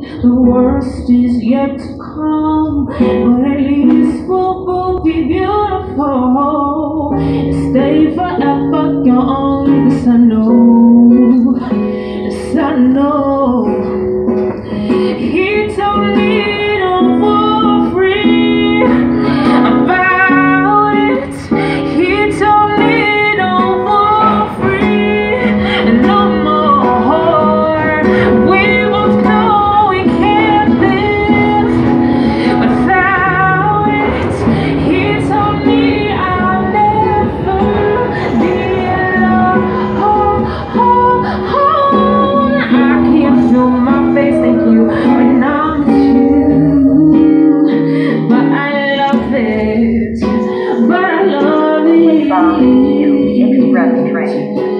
The worst is yet to come, but at least we'll both be beautiful. Stay forever young, this I know, this I know. from the 2 express train.